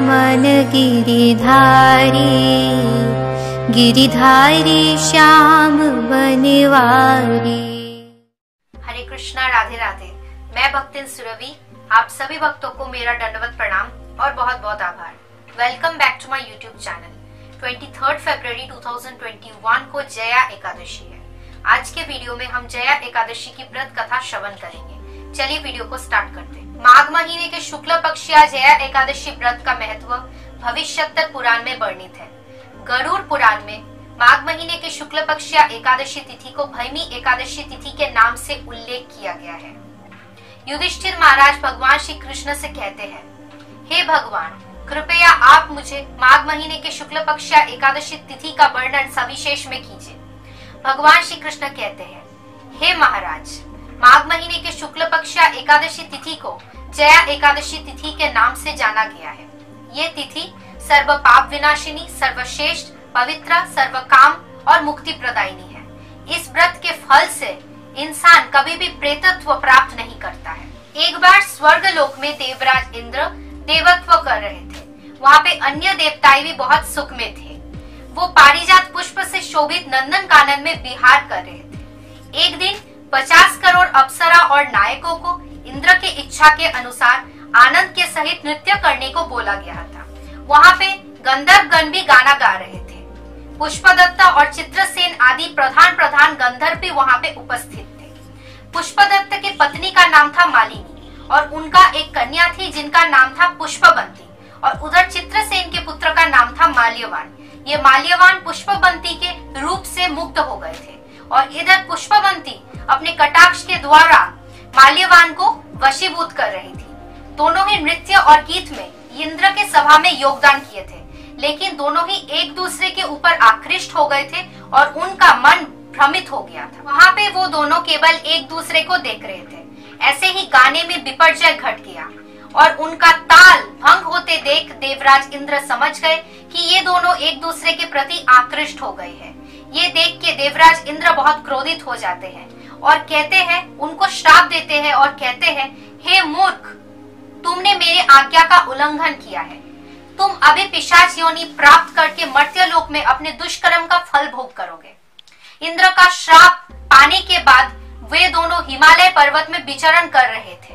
मन गिरिधारी गिरिधारी श्याम बनवारी। हरे कृष्णा, राधे राधे। मैं भक्तिन सुरभि आप सभी भक्तों को मेरा दंडवत प्रणाम और बहुत बहुत आभार welcome back to my YouTube channel 23 फरवरी 2021 को जया एकादशी है। आज के वीडियो में हम जया एकादशी की व्रत कथा श्रवण करेंगे। चलिए वीडियो को स्टार्ट करते हैं। माघ महीने के शुक्ल पक्ष या जया एकादशी व्रत का महत्व भविष्योत्तर पुराण में वर्णित है। गरुड़ पुराण में माघ महीने के शुक्ल पक्ष या एकादशी तिथि को भैमी एकादशी तिथि के नाम से उल्लेख किया गया है। युधिष्ठिर महाराज भगवान श्री कृष्ण से कहते हैं, हे भगवान, कृपया आप मुझे माघ महीने के शुक्ल पक्ष या एकादशी तिथि का वर्णन सविशेष में कीजिए। भगवान श्री कृष्ण कहते हैं, हे महाराज माघ महीने के शुक्ल पक्ष या एकादशी तिथि को जया एकादशी तिथि के नाम से जाना गया है। ये तिथि सर्व पाप विनाशिनी, सर्वश्रेष्ठ, पवित्र सर्व काम और मुक्ति प्रदायिनी है। इस व्रत के फल से इंसान कभी भी प्रेतत्व प्राप्त नहीं करता है। एक बार स्वर्ग लोक में देवराज इंद्र देवत्व कर रहे थे। वहाँ पे अन्य देवताएँ भी बहुत सुख में थे। वो पारिजात पुष्प से शोभित नंदन कानन में विहार कर रहे थे। एक दिन पचास करोड़ अप्सरा और नायकों को इंद्र के इच्छा के अनुसार आनंद के सहित नृत्य करने को बोला गया था। वहाँ पे गंधर्व गण भी गाना गा रहे थे। पुष्पदत्ता और चित्रसेन आदि प्रधान प्रधान गंधर्व भी वहाँ पे उपस्थित थे। पुष्पदत्त की पत्नी का नाम था मालिनी और उनका एक कन्या थी जिनका नाम था पुष्पबंती और उधर चित्रसेन के पुत्र का नाम था माल्यवान। ये माल्यवान पुष्पबंती के रूप से मुक्त हो गए थे और इधर पुष्पबंती अपने कटाक्ष के द्वारा माल्यवान को वशीभूत कर रही थी। दोनों ही नृत्य और गीत में इंद्र के सभा में योगदान किए थे, लेकिन दोनों ही एक दूसरे के ऊपर आकृष्ट हो गए थे और उनका मन भ्रमित हो गया था। वहाँ पे वो दोनों केवल एक दूसरे को देख रहे थे। ऐसे ही गाने में विपर्जय घट गया और उनका ताल भंग होते देख देवराज इंद्र समझ गए कि ये दोनों एक दूसरे के प्रति आकृष्ट हो गए हैं। ये देख के देवराज इंद्र बहुत क्रोधित हो जाते हैं और कहते हैं, उनको श्राप देते हैं और कहते हैं, हे मूर्ख, तुमने मेरे आज्ञा का उल्लंघन किया है। तुम अभी पिशाच योनि प्राप्त करके मर्त्य लोक में अपने दुष्कर्म का फल भोग करोगे। इंद्र का श्राप पाने के बाद वे दोनों हिमालय पर्वत में विचरण कर रहे थे।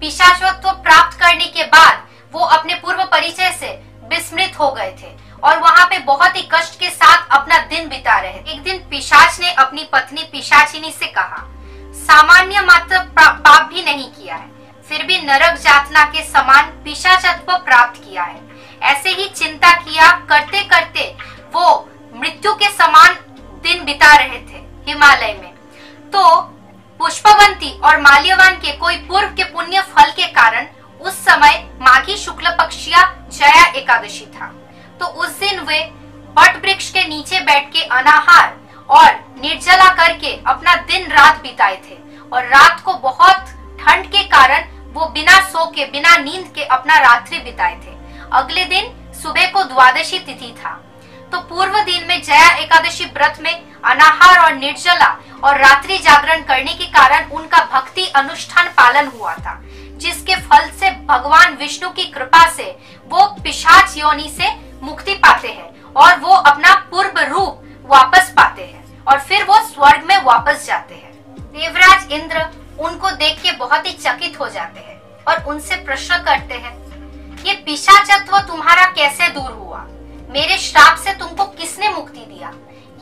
पिशाचत्व प्राप्त करने के बाद वो अपने पूर्व परिचय से विस्मृत हो गए थे। और वहाँ पे बहुत ही कष्ट के साथ अपना दिन बिता रहे। एक दिन पिशाच ने अपनी पत्नी पिशाचिनी से कहा, सामान्य मात्र पाप भी नहीं किया है, फिर भी नरक जातना के समान पिशाचत्व प्राप्त किया है। ऐसे ही चिंता किया करते करते वो मृत्यु के समान दिन बिता रहे थे हिमालय में। तो पुष्पवंती और माल्यवान के कोई पूर्व के पुण्य फल के कारण उस समय माघी शुक्ल पक्षिया जया एकादशी था। तो उस दिन वे बट वृक्ष के नीचे बैठ के अनाहार और निर्जला करके अपना दिन रात बिताए थे। और रात को बहुत ठंड के कारण वो बिना सो के, बिना नींद के अपना रात्रि बिताए थे। अगले दिन सुबह को द्वादशी तिथि था। तो पूर्व दिन में जया एकादशी व्रत में अनाहार और निर्जला और रात्रि जागरण करने के कारण उनका भक्ति अनुष्ठान पालन हुआ था, जिसके फल से भगवान विष्णु की कृपा से वो पिशाच योनि से मुक्ति पाते हैं और वो अपना पूर्व रूप वापस पाते हैं और फिर वो स्वर्ग में वापस जाते हैं। देवराज इंद्र उनको देख के बहुत ही चकित हो जाते हैं और उनसे प्रश्न करते हैं, ये पिशाचत्व तुम्हारा कैसे दूर हुआ? मेरे श्राप से तुमको किसने मुक्ति दिया?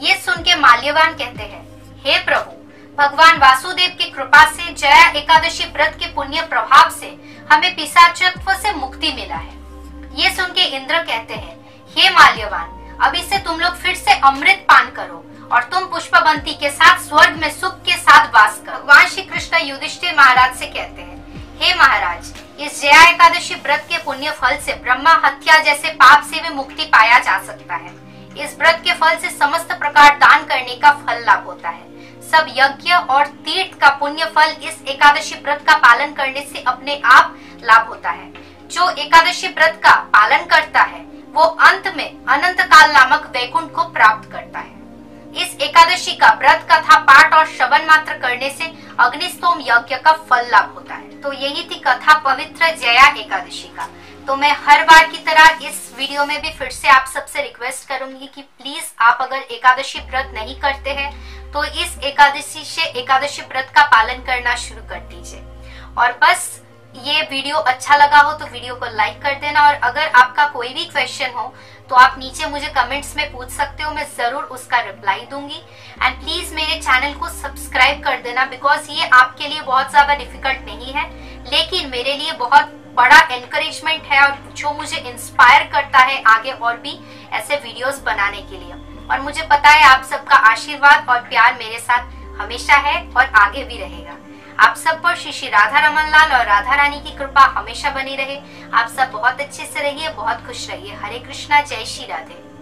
ये सुन के माल्यवान कहते हैं, हे प्रभु, भगवान वासुदेव की कृपा से जया एकादशी व्रत के पुण्य प्रभाव से हमें पिशाचत्व से मुक्ति मिला है। ये सुन के इंद्र कहते हैं, हे माल्यवान अभी से तुम लोग फिर से अमृत पान करो और तुम पुष्पवंती के साथ स्वर्ग में सुख के साथ वास करो। भगवान श्री कृष्ण युधिष्ठिर महाराज से कहते हैं, हे महाराज इस जया एकादशी व्रत के पुण्य फल से ब्रह्मा हत्या जैसे पाप से भी मुक्ति पाया जा सकता है। इस व्रत के फल से समस्त प्रकार दान करने का फल लाभ होता है। सब यज्ञ और तीर्थ का पुण्य फल इस एकादशी व्रत का पालन करने से अपने आप लाभ होता है। जो एकादशी व्रत का पालन करता है, वो अंत में अनंत काल नामक वैकुंठ को प्राप्त करता है। इस एकादशी का व्रत कथा पाठ और श्रवण मात्र करने से अग्निस्तोम यज्ञ का फल लाभ होता है। तो यही थी कथा पवित्र जया एकादशी का। तो मैं हर बार की तरह इस वीडियो में भी फिर से आप सबसे रिक्वेस्ट करूँगी कि प्लीज़ आप अगर एकादशी व्रत नहीं करते हैं तो इस एकादशी से एकादशी व्रत का पालन करना शुरू कर दीजिए। और बस ये वीडियो अच्छा लगा हो तो वीडियो को लाइक कर देना और अगर आपका कोई भी क्वेश्चन हो तो आप नीचे मुझे कमेंट्स में पूछ सकते हो, मैं ज़रूर उसका रिप्लाई दूँगी। एंड प्लीज़ मेरे चैनल को सब्सक्राइब कर देना बिकॉज़ ये आपके लिए बहुत ज़्यादा डिफ़िकल्ट नहीं है, लेकिन मेरे लिए बहुत बड़ा एनकरेजमेंट है और जो मुझे इंस्पायर करता है आगे और भी ऐसे वीडियोस बनाने के लिए। और मुझे पता है आप सबका आशीर्वाद और प्यार मेरे साथ हमेशा है और आगे भी रहेगा। आप सब पर श्री श्री राधा रमन लाल और राधा रानी की कृपा हमेशा बनी रहे। आप सब बहुत अच्छे से रहिए, बहुत खुश रहिए। हरे कृष्णा, जय श्री राधे।